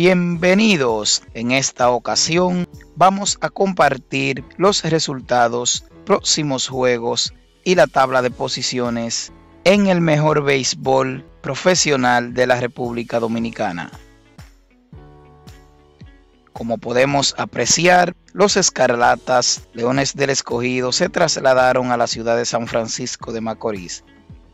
Bienvenidos. En esta ocasión vamos a compartir los resultados, próximos juegos y la tabla de posiciones en el mejor béisbol profesional de la República Dominicana. Como podemos apreciar, los Escarlatas Leones del Escogido se trasladaron a la ciudad de San Francisco de Macorís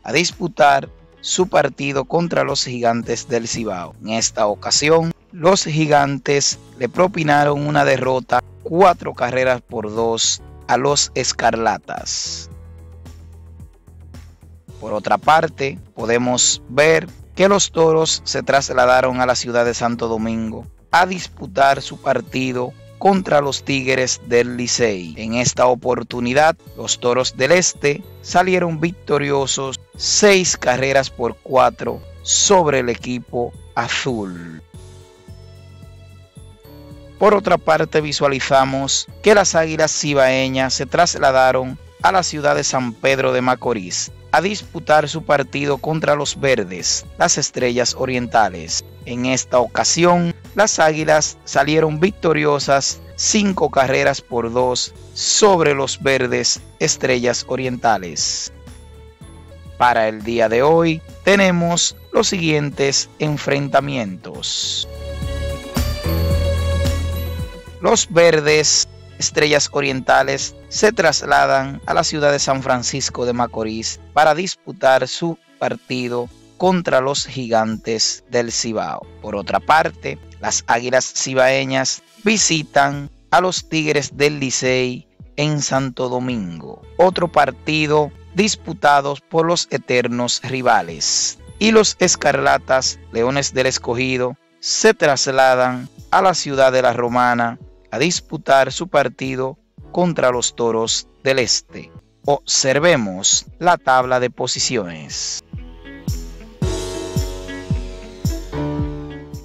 a disputar su partido contra los gigantes del Cibao. En esta ocasión, los gigantes le propinaron una derrota cuatro carreras por dos a los escarlatas. Por otra parte, podemos ver que los toros se trasladaron a la ciudad de Santo Domingo a disputar su partido contra los Tigres del Licey. En esta oportunidad, los Toros del Este salieron victoriosos seis carreras por cuatro sobre el equipo azul. Por otra parte, visualizamos que las águilas cibaeñas se trasladaron a la ciudad de San Pedro de Macorís a disputar su partido contra los verdes, las estrellas orientales. En esta ocasión, las águilas salieron victoriosas cinco carreras por dos sobre los verdes, estrellas orientales. Para el día de hoy tenemos los siguientes enfrentamientos. Los verdes Estrellas Orientales se trasladan a la ciudad de San Francisco de Macorís para disputar su partido contra los gigantes del Cibao. Por otra parte, las Águilas Cibaeñas visitan a los Tigres del Licey en Santo Domingo. Otro partido disputado por los eternos rivales. Y los Escarlatas, Leones del Escogido, se trasladan a la ciudad de la Romana a disputar su partido contra los Toros del Este. Observemos la tabla de posiciones.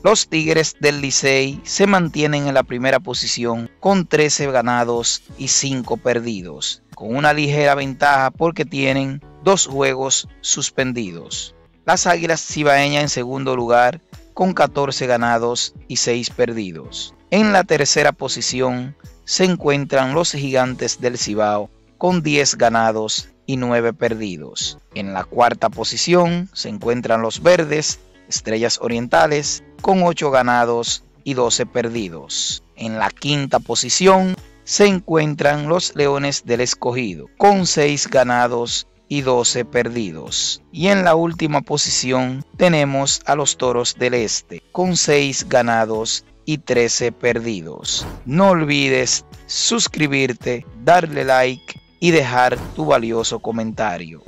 Los Tigres del Licey se mantienen en la primera posición con 13 ganados y 5 perdidos, con una ligera ventaja porque tienen dos juegos suspendidos. Las Águilas Cibaeñas en segundo lugar con 14 ganados y 6 perdidos. En la tercera posición se encuentran los gigantes del Cibao con 10 ganados y 9 perdidos. En la cuarta posición se encuentran los verdes, estrellas orientales, con 8 ganados y 12 perdidos. En la quinta posición se encuentran los leones del escogido, con 6 ganados y 12 perdidos. Y en la última posición tenemos a los toros del este, con 6 ganados y 13 perdidos. No olvides suscribirte, darle like y dejar tu valioso comentario.